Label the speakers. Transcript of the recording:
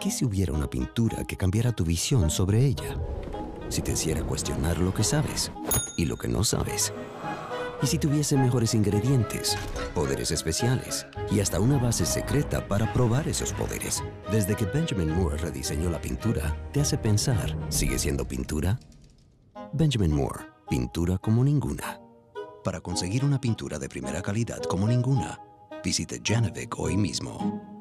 Speaker 1: ¿Qué si hubiera una pintura que cambiara tu visión sobre ella? Si te hiciera cuestionar lo que sabes y lo que no sabes. Y si tuviese mejores ingredientes, poderes especiales y hasta una base secreta para probar esos poderes. Desde que Benjamin Moore rediseñó la pintura, te hace pensar, ¿sigue siendo pintura? Benjamin Moore, pintura como ninguna. Para conseguir una pintura de primera calidad como ninguna, visite Janovic hoy mismo.